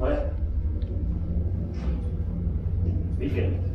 ¿Vale? Fíjense.